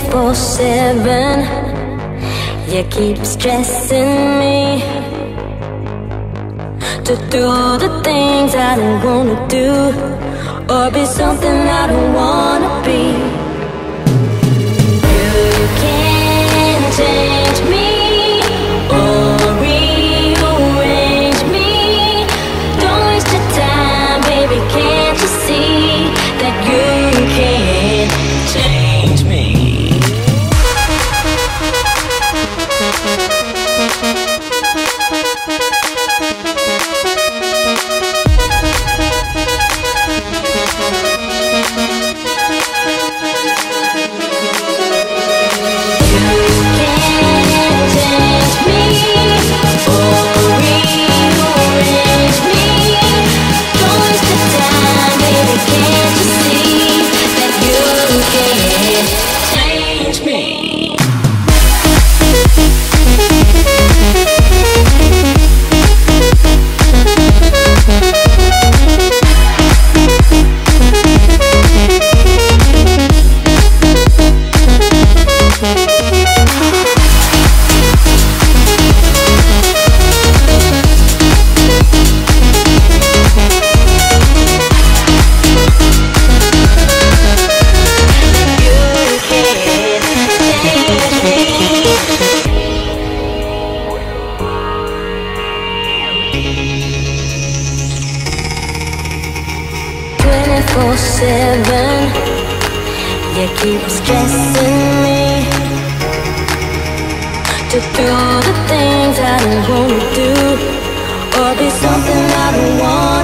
24 7. You keep stressing me to do the things I don't wanna do, or be something I don't wanna be. Seven. You keep stressing me. To do the things I don't wanna do. Or be something I don't wanna